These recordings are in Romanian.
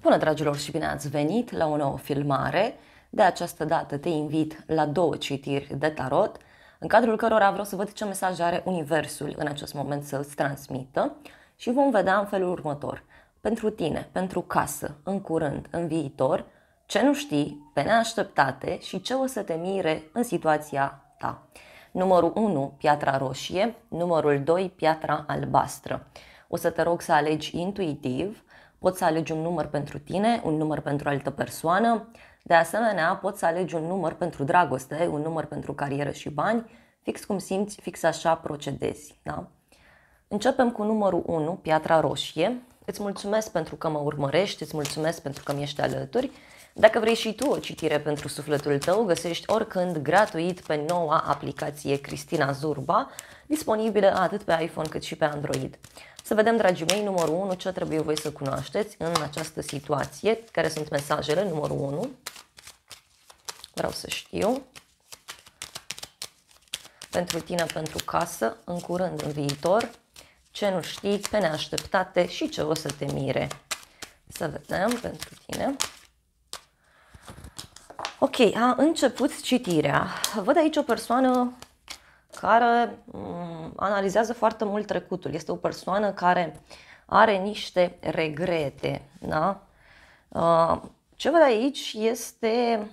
Bună dragilor și bine ați venit la o nouă filmare. De această dată te invit la două citiri de tarot, în cadrul cărora vreau să văd ce mesaj are Universul în acest moment să îți transmită și vom vedea în felul următor. Pentru tine, pentru casă, în curând, în viitor, ce nu știi, pe neașteptate și ce o să te mire în situația ta. Numărul 1, piatra roșie, numărul 2, piatra albastră. O să te rog să alegi intuitiv, poți să alegi un număr pentru tine, un număr pentru altă persoană, de asemenea poți să alegi un număr pentru dragoste, un număr pentru carieră și bani, fix cum simți, fix așa procedezi. Da? Începem cu numărul 1, piatra roșie. Îți mulțumesc pentru că mă urmărești, îți mulțumesc pentru că mi ești alături. Dacă vrei și tu o citire pentru sufletul tău, găsești oricând gratuit pe noua aplicație Cristina Zurba, disponibilă atât pe iPhone cât și pe Android. Să vedem, dragii mei, numărul 1, ce trebuie voi să cunoașteți în această situație, care sunt mesajele, numărul 1. Vreau să știu. Pentru tine, pentru casă, în curând, în viitor, ce nu știi, pe neașteptate și ce o să te mire. Să vedem pentru tine. Ok, a început citirea. Văd aici o persoană care um, analizează foarte mult trecutul. Este o persoană care are niște regrete. Da? Uh, ce văd aici este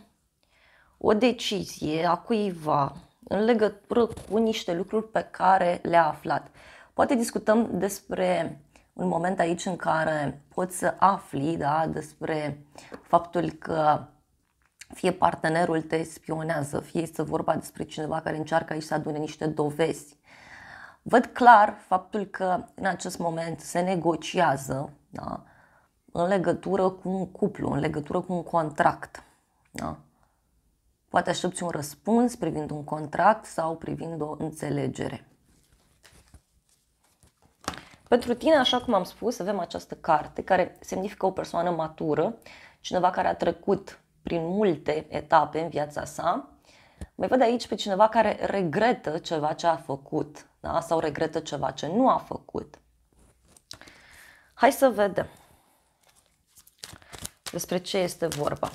o decizie a cuiva în legătură cu niște lucruri pe care le-a aflat. Poate discutăm despre un moment aici în care poți să afli da, despre faptul că fie partenerul te spionează, fie este vorba despre cineva care încearcă aici să adune niște dovezi. Văd clar faptul că în acest moment se negociază da, în legătură cu un cuplu, în legătură cu un contract. Da. Poate aștepți un răspuns privind un contract sau privind o înțelegere. Pentru tine, așa cum am spus, avem această carte care semnifică o persoană matură, cineva care a trecut prin multe etape în viața sa. Mai văd aici pe cineva care regretă ceva ce a făcut da? sau regretă ceva ce nu a făcut. Hai să vedem despre ce este vorba.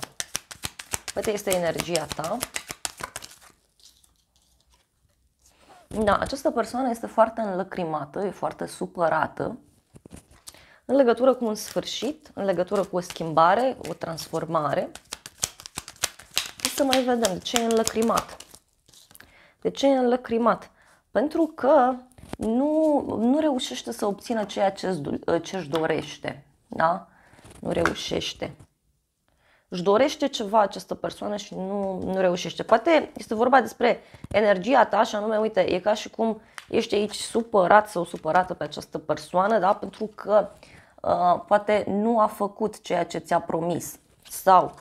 Poate este energia ta. Da, această persoană este foarte înlăcrimată, e foarte supărată în legătură cu un sfârșit, în legătură cu o schimbare, o transformare să mai vedem de ce e înlăcrimat. De ce e înlăcrimat? Pentru că nu, nu reușește să obțină ceea ce își dorește. Da? Nu reușește. Își dorește ceva această persoană și nu, nu reușește. Poate este vorba despre energia ta și anume, uite, e ca și cum ești aici supărat sau supărată pe această persoană, da? pentru că uh, poate nu a făcut ceea ce ți-a promis sau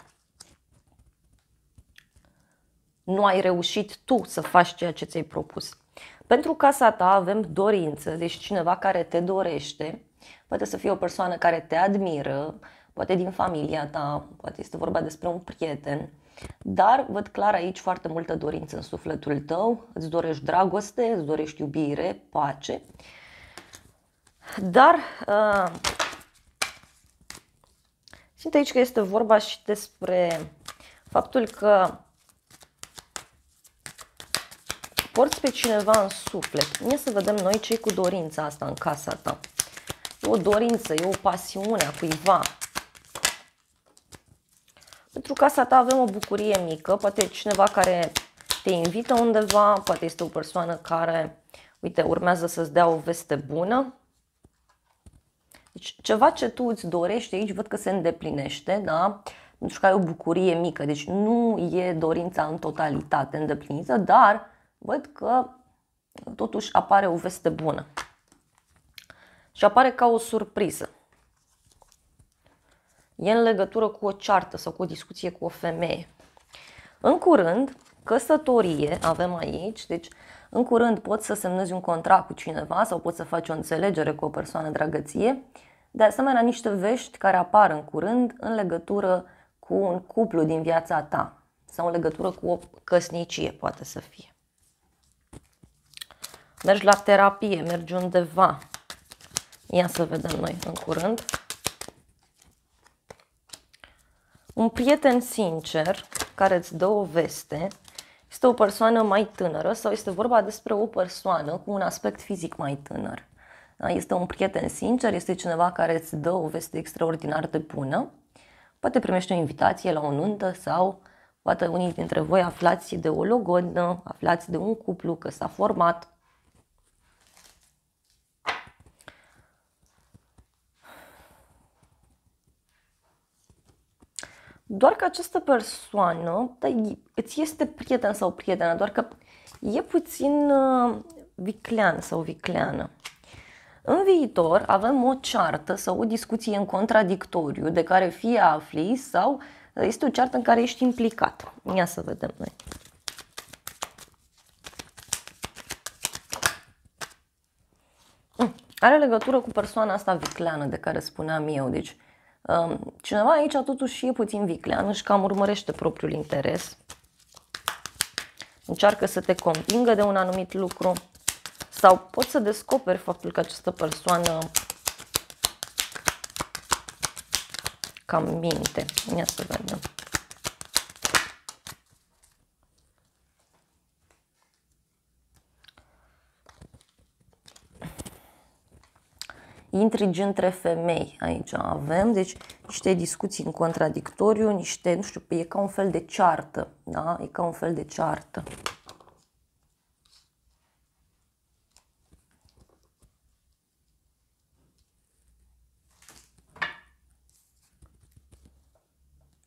nu ai reușit tu să faci ceea ce ți-ai propus. Pentru casa ta avem dorință, deci cineva care te dorește, poate să fie o persoană care te admiră, poate din familia ta, poate este vorba despre un prieten, dar văd clar aici foarte multă dorință în sufletul tău, îți dorești dragoste, îți dorești iubire, pace, dar uh, simt aici că este vorba și despre faptul că porți pe cineva în suflet. Ia să vedem noi ce cu dorința asta în casa ta. E o dorință, e o pasiune a cuiva. Pentru casa ta avem o bucurie mică, poate cineva care te invită undeva, poate este o persoană care, uite, urmează să-ți dea o veste bună. Deci ceva ce tu îți dorești aici, văd că se îndeplinește, da? Pentru că ai o bucurie mică, deci nu e dorința în totalitate îndeplinită, dar văd că totuși apare o veste bună. Și apare ca o surpriză. E în legătură cu o ceartă sau cu o discuție cu o femeie. În curând, căsătorie avem aici, deci în curând poți să semnezi un contract cu cineva sau poți să faci o înțelegere cu o persoană dragăție. De asemenea, niște vești care apar în curând în legătură cu un cuplu din viața ta sau în legătură cu o căsnicie, poate să fie mergi la terapie, mergi undeva. Ia să vedem noi în curând. un prieten sincer care îți dă o veste este o persoană mai tânără sau este vorba despre o persoană cu un aspect fizic mai tânăr. Da? Este un prieten sincer, este cineva care îți dă o veste extraordinar de bună. Poate primești o invitație la o nuntă sau poate unii dintre voi aflați de o logodnă, aflați de un cuplu că s-a format Doar că această persoană da, îți este prieten sau prietenă, doar că e puțin uh, viclean sau vicleană. În viitor avem o ceartă sau o discuție în contradictoriu de care fie afli sau este o ceartă în care ești implicat. Ia să vedem noi. Mm, are legătură cu persoana asta vicleană de care spuneam eu. Deci Cineva aici totuși e puțin viclean, și cam urmărește propriul interes. Încearcă să te convingă de un anumit lucru sau poți să descoperi faptul că această persoană cam minte. Ia să vedem. Intrigi între femei aici avem, deci niște discuții în contradictoriu, niște, nu știu, e ca un fel de ceartă, da? E ca un fel de ceartă.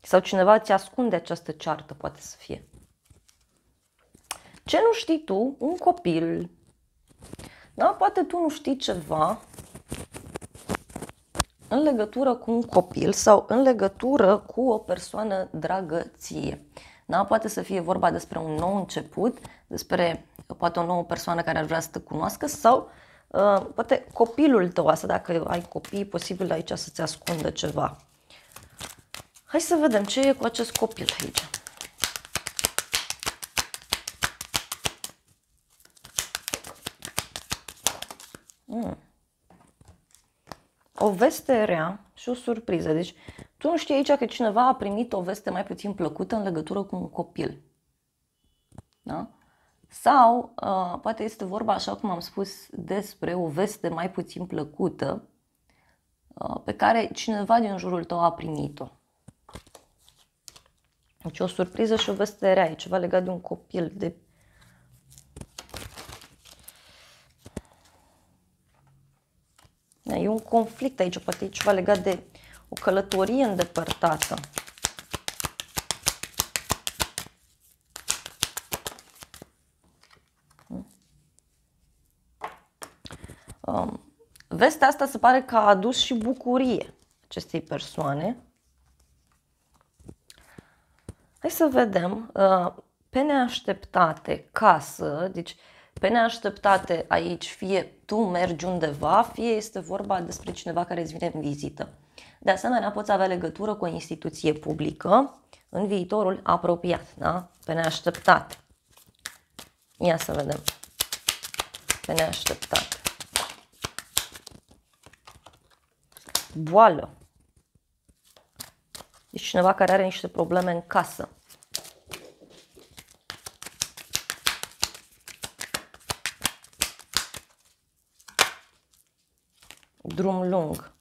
Sau cineva ți ascunde această ceartă, poate să fie. Ce nu știi tu? Un copil. Da? Poate tu nu știi ceva în legătură cu un copil sau în legătură cu o persoană dragă ție. Da? Poate să fie vorba despre un nou început, despre poate o nouă persoană care ar vrea să te cunoască sau uh, poate copilul tău, asta dacă ai copii, posibil aici să-ți ascundă ceva. Hai să vedem ce e cu acest copil aici. O veste rea și o surpriză. Deci tu nu știi aici că cineva a primit o veste mai puțin plăcută în legătură cu un copil. Da? Sau uh, poate este vorba, așa cum am spus, despre o veste mai puțin plăcută uh, pe care cineva din jurul tău a primit-o. Deci o surpriză și o veste rea, e ceva legat de un copil, de E un conflict aici, poate e ceva legat de o călătorie îndepărtată. Um, vestea asta se pare că a adus și bucurie acestei persoane. Hai să vedem. Uh, pe neașteptate, casă, deci pe neașteptate aici, fie tu mergi undeva, fie este vorba despre cineva care îți vine în vizită. De asemenea, poți avea legătură cu o instituție publică în viitorul apropiat, da? Pe neașteptate. Ia să vedem. Pe neașteptate. Boală. Deci cineva care are niște probleme în casă. Drum lung.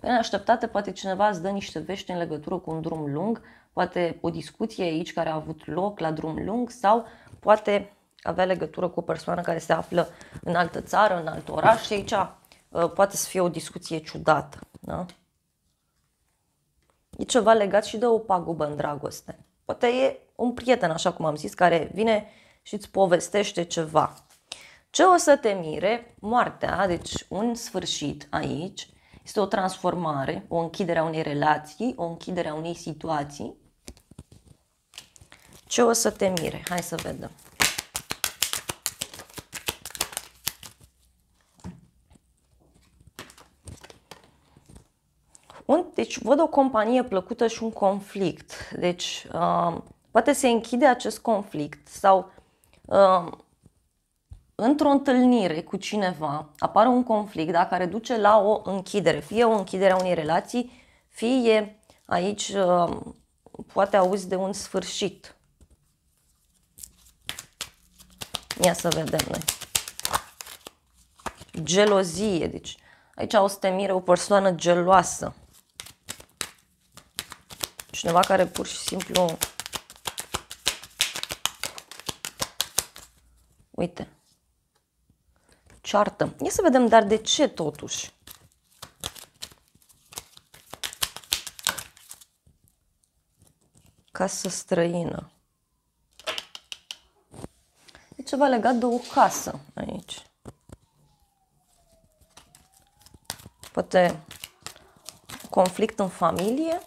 Pe neașteptate, poate cineva îți dă niște vești în legătură cu un drum lung, poate o discuție aici care a avut loc la drum lung sau poate avea legătură cu o persoană care se află în altă țară, în alt oraș și aici uh, poate să fie o discuție ciudată. Da? E ceva legat și de o pagubă în dragoste. Poate e un prieten, așa cum am zis, care vine și îți povestește ceva. Ce o să te mire? Moartea, deci un sfârșit aici, este o transformare, o închidere a unei relații, o închidere a unei situații. Ce o să te mire? Hai să vedem. Un, deci văd o companie plăcută și un conflict. Deci uh, poate se închide acest conflict sau uh, într-o întâlnire cu cineva apare un conflict da, care duce la o închidere, fie o închidere a unei relații, fie aici uh, poate auzi de un sfârșit. Ia să vedem noi. Gelozie, deci aici o să te mire o persoană geloasă. Cineva care pur și simplu... Uite. Ceartă. Ia să vedem, dar de ce totuși? Casă străină. E ceva legat de o casă aici. Poate conflict în familie.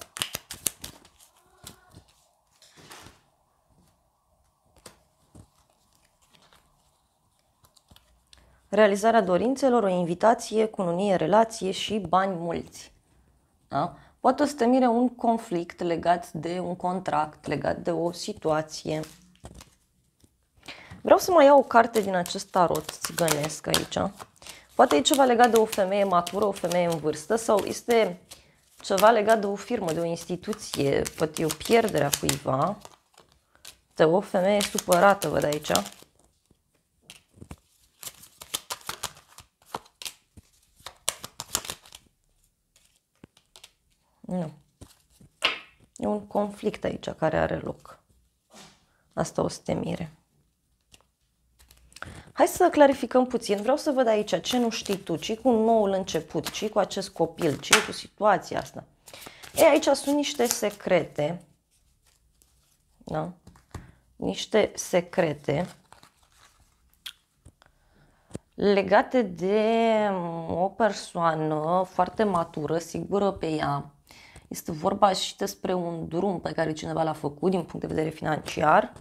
Realizarea dorințelor, o invitație, cununie, relație și bani mulți. Da? Poate o să te mire un conflict legat de un contract, legat de o situație. Vreau să mai iau o carte din acest tarot țigănesc aici. Poate e ceva legat de o femeie matură, o femeie în vârstă sau este ceva legat de o firmă, de o instituție, poate e o pierdere a cuiva. De o femeie supărată, văd aici. Nu. E un conflict aici care are loc. Asta o să te mire. Hai să clarificăm puțin. Vreau să văd aici ce nu știi tu, ce cu noul început, ce cu acest copil, ce cu situația asta. E, aici sunt niște secrete. Da? Niște secrete legate de o persoană foarte matură, sigură pe ea, este vorba și despre un drum pe care cineva l-a făcut din punct de vedere financiar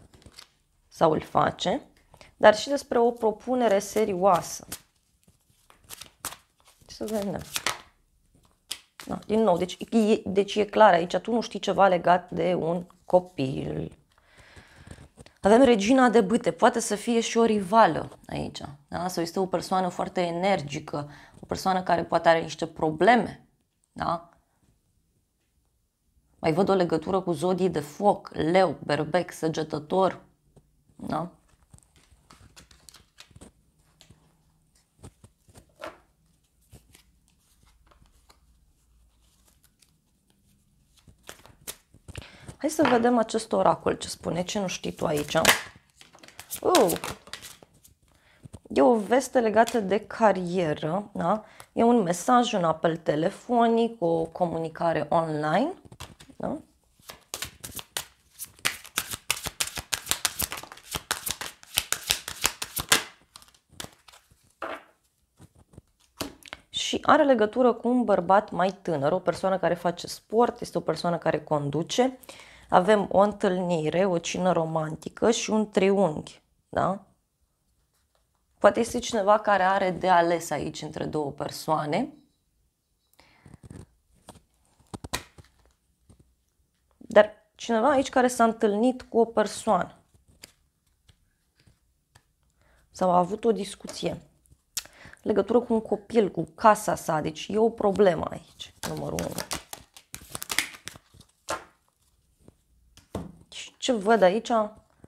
sau îl face, dar și despre o propunere serioasă. Să vedem. Da, din nou, deci e, deci e clar aici, tu nu știi ceva legat de un copil. Avem regina de bâte, poate să fie și o rivală aici, da? sau este o persoană foarte energică, o persoană care poate are niște probleme, da? Mai văd o legătură cu zodii de foc, leu, berbec, săgetător. Da? Hai să vedem acest oracol ce spune, ce nu știi tu aici. Uh, e o veste legată de carieră, da? e un mesaj, un apel telefonic, o comunicare online da? Și are legătură cu un bărbat mai tânăr, o persoană care face sport, este o persoană care conduce. Avem o întâlnire, o cină romantică și un triunghi. Da? Poate este cineva care are de ales aici între două persoane Dar cineva aici care s-a întâlnit cu o persoană sau a avut o discuție legătură cu un copil, cu casa sa, deci e o problemă aici, numărul 1. Și ce văd aici?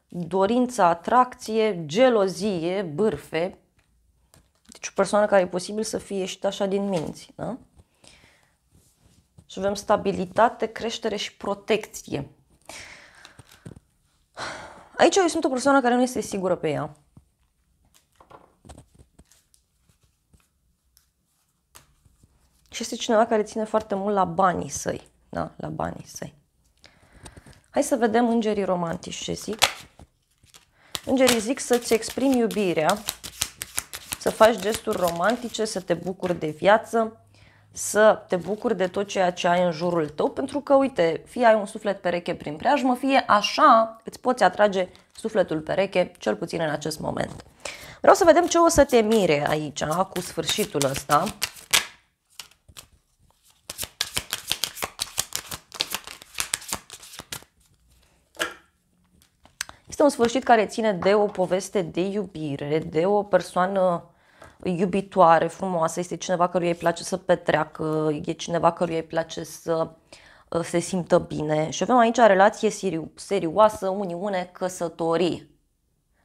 Dorință, atracție, gelozie, bârfe. Deci o persoană care e posibil să fie ieșită așa din minți, da? Și avem stabilitate, creștere și protecție. Aici eu sunt o persoană care nu este sigură pe ea. Și este cineva care ține foarte mult la banii săi. Da, la banii săi. Hai să vedem îngerii romantici ce zic. Îngerii zic să-ți exprimi iubirea, să faci gesturi romantice, să te bucuri de viață, să te bucuri de tot ceea ce ai în jurul tău, pentru că, uite, fie ai un suflet pereche prin preajmă, fie așa îți poți atrage sufletul pereche, cel puțin în acest moment. Vreau să vedem ce o să te mire aici, cu sfârșitul ăsta. Este un sfârșit care ține de o poveste de iubire, de o persoană iubitoare, frumoasă, este cineva căruia îi place să petreacă, e cineva căruia îi place să uh, se simtă bine. Și avem aici relație seri- serioasă, uniune, căsătorie.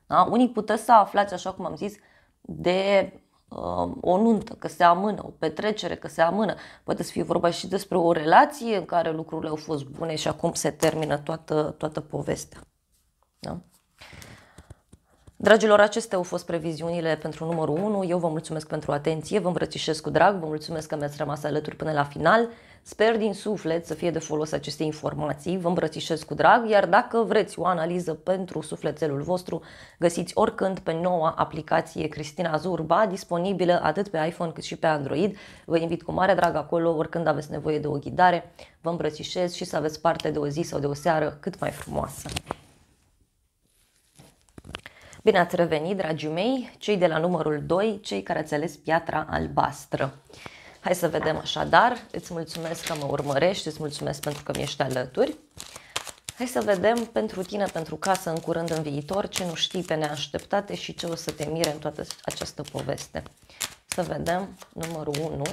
Da? Unii puteți să aflați, așa cum am zis, de uh, o nuntă, că se amână, o petrecere, că se amână. Poate să fie vorba și despre o relație în care lucrurile au fost bune și acum se termină toată, toată povestea. Da? Dragilor, acestea au fost previziunile pentru numărul 1. Eu vă mulțumesc pentru atenție, vă îmbrățișez cu drag, vă mulțumesc că mi-ați rămas alături până la final. Sper din suflet să fie de folos aceste informații, vă îmbrățișez cu drag, iar dacă vreți o analiză pentru sufletelul vostru, găsiți oricând pe noua aplicație Cristina Zurba, disponibilă atât pe iPhone cât și pe Android. Vă invit cu mare drag acolo, oricând aveți nevoie de o ghidare, vă îmbrățișez și să aveți parte de o zi sau de o seară cât mai frumoasă. Bine ați revenit, dragii mei, cei de la numărul 2, cei care ați ales piatra albastră. Hai să vedem așadar, îți mulțumesc că mă urmărești, îți mulțumesc pentru că mi-ești alături. Hai să vedem pentru tine, pentru casă, în curând, în viitor, ce nu știi pe neașteptate și ce o să te mire în toată această poveste. Să vedem, numărul 1,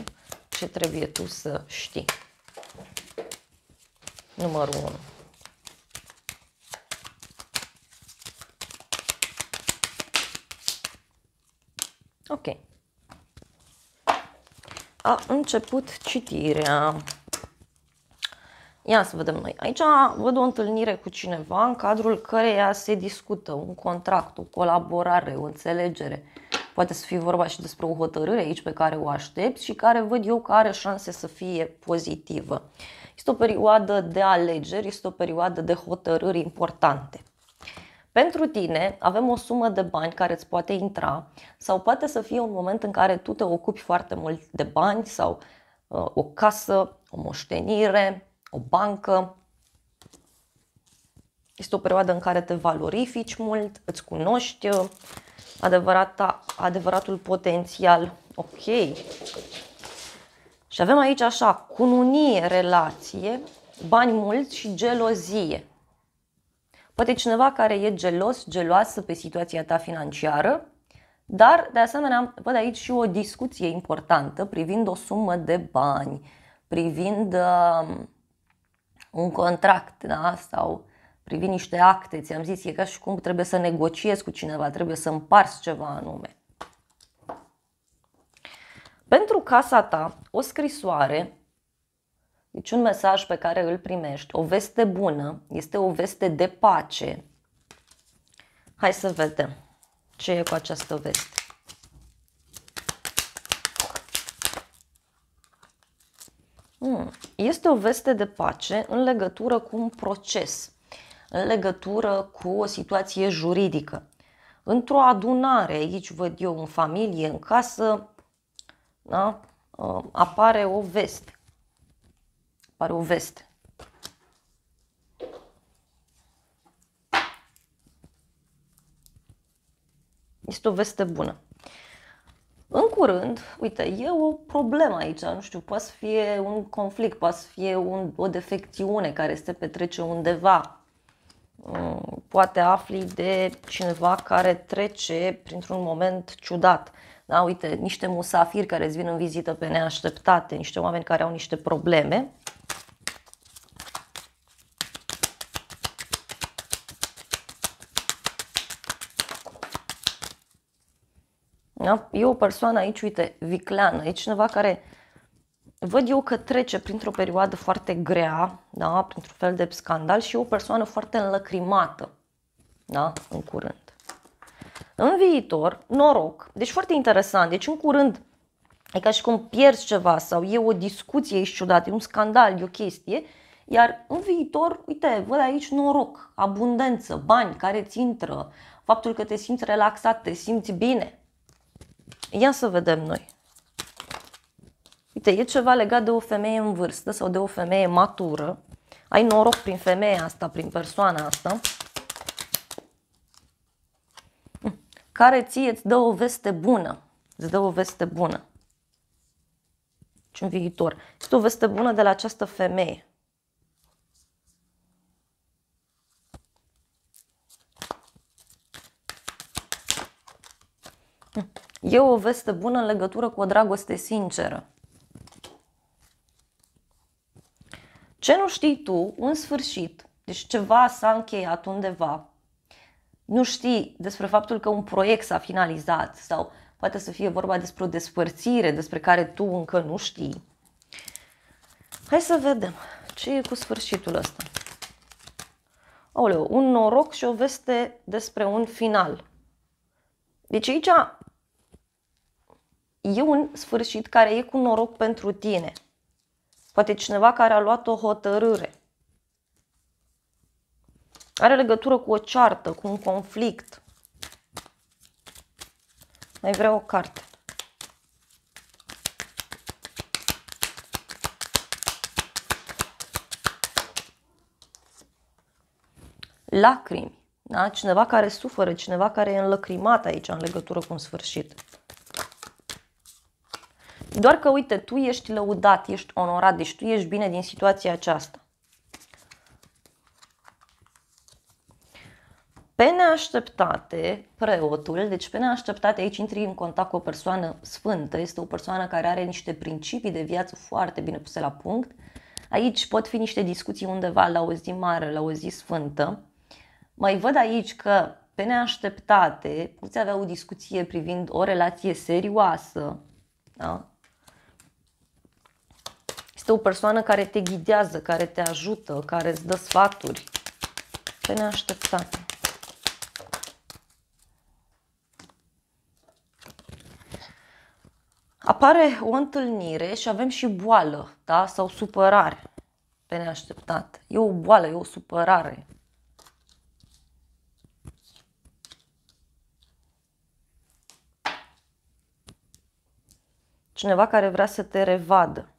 ce trebuie tu să știi. Numărul 1. Ok. A început citirea. Ia să vedem noi. Aici văd o întâlnire cu cineva în cadrul căreia se discută un contract, o colaborare, o înțelegere. Poate să fie vorba și despre o hotărâre aici pe care o aștepți și care văd eu că are șanse să fie pozitivă. Este o perioadă de alegeri, este o perioadă de hotărâri importante. Pentru tine avem o sumă de bani care îți poate intra sau poate să fie un moment în care tu te ocupi foarte mult de bani sau uh, o casă, o moștenire, o bancă. Este o perioadă în care te valorifici mult, îți cunoști uh, adevărata, adevăratul potențial. Ok. Și avem aici așa, cununie, relație, bani mulți și gelozie. Poate cineva care e gelos, geloasă pe situația ta financiară, dar de asemenea văd aici și o discuție importantă privind o sumă de bani, privind uh, un contract da? sau privind niște acte. Ți-am zis, e ca și cum trebuie să negociezi cu cineva, trebuie să împarți ceva anume. Pentru casa ta, o scrisoare deci un mesaj pe care îl primești, o veste bună, este o veste de pace. Hai să vedem ce e cu această veste. Hmm. Este o veste de pace în legătură cu un proces, în legătură cu o situație juridică. Într-o adunare, aici văd eu în familie, în casă, da? Uh, apare o veste. Pare o veste. Este o veste bună. În curând, uite, e o problemă aici, nu știu, poate să fie un conflict, poate să fie un, o defecțiune care se petrece undeva. Mm, poate afli de cineva care trece printr-un moment ciudat. Da, uite, niște musafiri care îți vin în vizită pe neașteptate, niște oameni care au niște probleme Da? E o persoană aici, uite, vicleană, e cineva care văd eu că trece printr-o perioadă foarte grea, da? printr-un fel de scandal și e o persoană foarte înlăcrimată da? în curând. În viitor, noroc, deci foarte interesant, deci în curând e ca și cum pierzi ceva sau e o discuție ești ciudată, e un scandal, e o chestie, iar în viitor, uite, văd aici noroc, abundență, bani care ți intră, faptul că te simți relaxat, te simți bine. Ia să vedem noi. Uite, e ceva legat de o femeie în vârstă sau de o femeie matură. Ai noroc prin femeia asta, prin persoana asta, care ție îți dă o veste bună. Îți dă o veste bună. Și în viitor. Este o veste bună de la această femeie. E o veste bună în legătură cu o dragoste sinceră. Ce nu știi tu, un sfârșit, deci ceva s-a încheiat undeva, nu știi despre faptul că un proiect s-a finalizat sau poate să fie vorba despre o despărțire despre care tu încă nu știi. Hai să vedem ce e cu sfârșitul ăsta. Aoleu, un noroc și o veste despre un final. Deci aici e un sfârșit care e cu noroc pentru tine. Poate cineva care a luat o hotărâre. Are legătură cu o ceartă, cu un conflict. Mai vreau o carte. Lacrimi. Da? Cineva care suferă, cineva care e înlăcrimat aici în legătură cu un sfârșit. Doar că, uite, tu ești lăudat, ești onorat, deci tu ești bine din situația aceasta. Pe neașteptate, preotul, deci pe neașteptate aici intri în contact cu o persoană sfântă, este o persoană care are niște principii de viață foarte bine puse la punct. Aici pot fi niște discuții undeva la o zi mare, la o zi sfântă. Mai văd aici că pe neașteptate puteți avea o discuție privind o relație serioasă, da? Este o persoană care te ghidează, care te ajută, care îți dă sfaturi. Pe neașteptate. Apare o întâlnire și avem și boală, da? Sau supărare pe neașteptat. E o boală, e o supărare. Cineva care vrea să te revadă.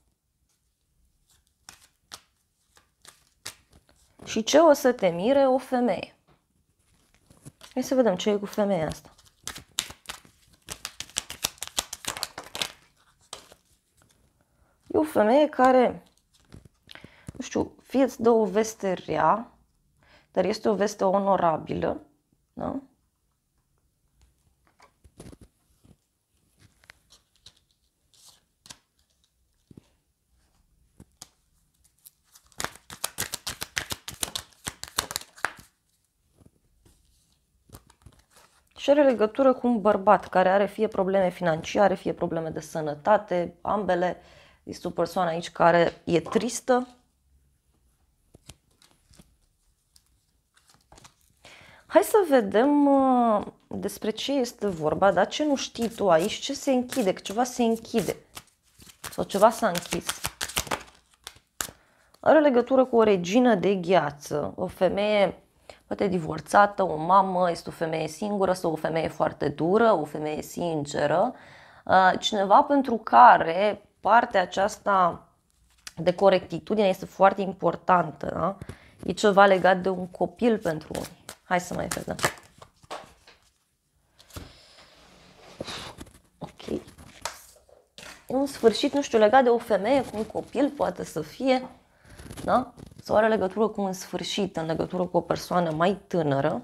Și ce o să te mire o femeie? Hai să vedem ce e cu femeia asta. E o femeie care, nu știu, fie îți dă o veste rea, dar este o veste onorabilă, da? Și are legătură cu un bărbat care are fie probleme financiare, fie probleme de sănătate, ambele. Este o persoană aici care e tristă. Hai să vedem uh, despre ce este vorba, dar ce nu știi tu aici, ce se închide, că ceva se închide sau ceva s-a închis. Are legătură cu o regină de gheață, o femeie poate divorțată, o mamă, este o femeie singură sau o femeie foarte dură, o femeie sinceră, uh, cineva pentru care partea aceasta de corectitudine este foarte importantă. Da? E ceva legat de un copil pentru unii. Hai să mai vedem. Ok. E un sfârșit, nu știu, legat de o femeie cu un copil, poate să fie da? Sau are legătură cu un sfârșit, în legătură cu o persoană mai tânără,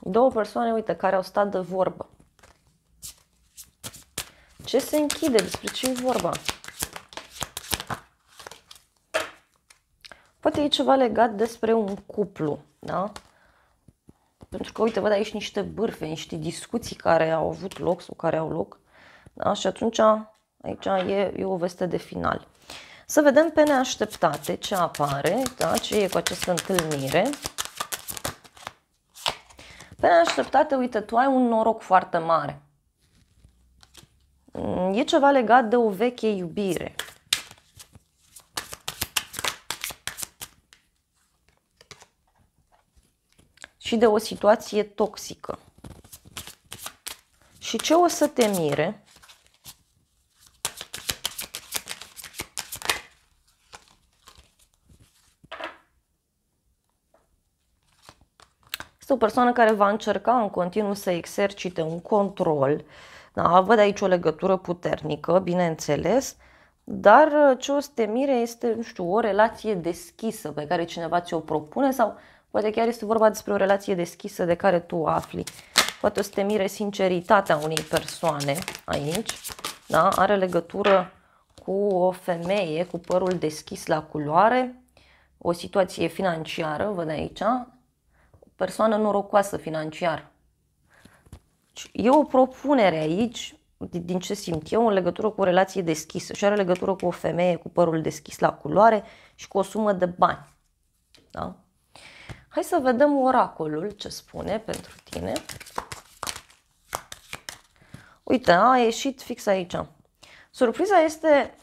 Două persoane, uite, care au stat de vorbă. Ce se închide? Despre ce e vorba? Poate e ceva legat despre un cuplu, da? Pentru că, uite, văd aici niște bârfe, niște discuții care au avut loc sau care au loc. Da? Și atunci, aici e, e o veste de final. Să vedem pe neașteptate ce apare, da? ce e cu această întâlnire. Pe neașteptate, uite, tu ai un noroc foarte mare. E ceva legat de o veche iubire. Și de o situație toxică. Și ce o să te mire? Este o persoană care va încerca în continuu să exercite un control, Da, văd aici o legătură puternică, bineînțeles, dar uh, ce o să te mire este, nu știu, o relație deschisă pe care cineva ți-o propune sau poate chiar este vorba despre o relație deschisă de care tu afli. Poate o să te mire sinceritatea unei persoane aici, da? are legătură cu o femeie cu părul deschis la culoare, o situație financiară, văd aici, o persoană norocoasă financiar. E o propunere aici, din ce simt eu, în legătură cu o relație deschisă și are legătură cu o femeie cu părul deschis la culoare și cu o sumă de bani. Da? Hai să vedem oracolul ce spune pentru tine. Uite, a ieșit fix aici. Surpriza este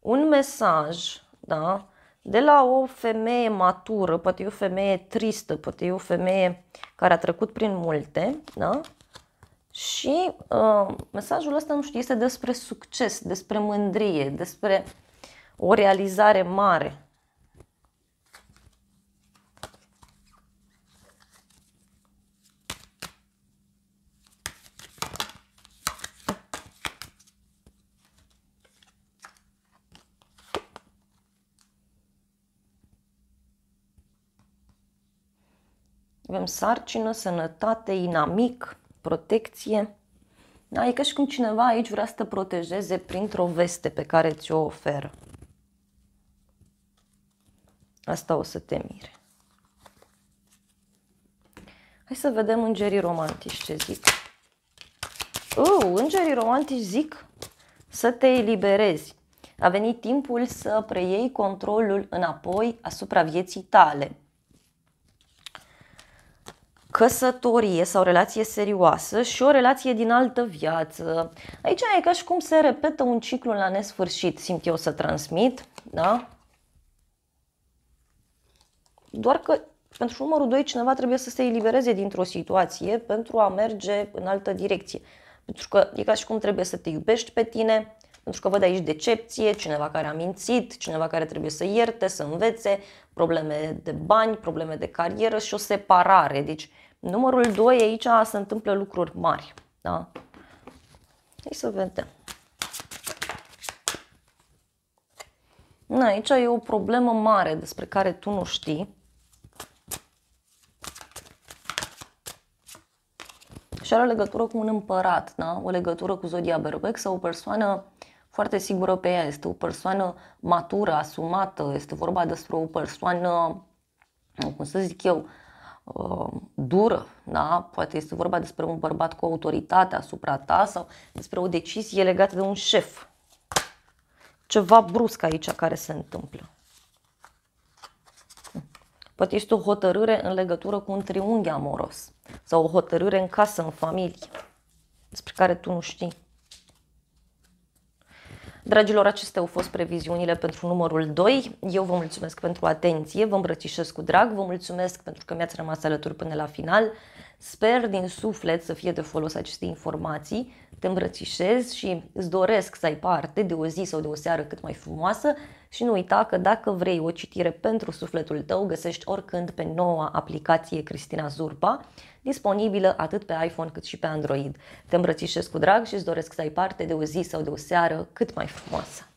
un mesaj, da, de la o femeie matură, poate e o femeie tristă, poate e o femeie care a trecut prin multe, da? Și uh, mesajul ăsta, nu știu, este despre succes, despre mândrie, despre o realizare mare. Avem sarcină, sănătate, inamic, protecție. Da, e ca și cum cineva aici vrea să te protejeze printr-o veste pe care ți-o oferă. Asta o să te mire. Hai să vedem îngerii romantici ce zic. Uh, îngerii romantici zic să te eliberezi. A venit timpul să preiei controlul înapoi asupra vieții tale căsătorie sau relație serioasă și o relație din altă viață. Aici e ca și cum se repetă un ciclu la nesfârșit, simt eu să transmit, da? Doar că pentru numărul 2 cineva trebuie să se elibereze dintr-o situație pentru a merge în altă direcție. Pentru că e ca și cum trebuie să te iubești pe tine, pentru că văd aici decepție, cineva care a mințit, cineva care trebuie să ierte, să învețe, probleme de bani, probleme de carieră și o separare. Deci numărul 2 aici se întâmplă lucruri mari. Da? Hai să vedem. Na, aici e o problemă mare despre care tu nu știi. Și are legătură cu un împărat, da? o legătură cu Zodia Berbec sau o persoană foarte sigură pe ea. Este o persoană matură, asumată, este vorba despre o persoană, cum să zic eu, uh, dură, da? poate este vorba despre un bărbat cu autoritate asupra ta sau despre o decizie legată de un șef. Ceva brusc aici care se întâmplă. Poate este o hotărâre în legătură cu un triunghi amoros sau o hotărâre în casă, în familie, despre care tu nu știi. Dragilor, acestea au fost previziunile pentru numărul 2. Eu vă mulțumesc pentru atenție, vă îmbrățișez cu drag, vă mulțumesc pentru că mi-ați rămas alături până la final. Sper din suflet să fie de folos aceste informații, te îmbrățișez și îți doresc să ai parte de o zi sau de o seară cât mai frumoasă și nu uita că dacă vrei o citire pentru sufletul tău, găsești oricând pe noua aplicație Cristina Zurba, disponibilă atât pe iPhone cât și pe Android. Te îmbrățișez cu drag și îți doresc să ai parte de o zi sau de o seară cât mai frumoasă.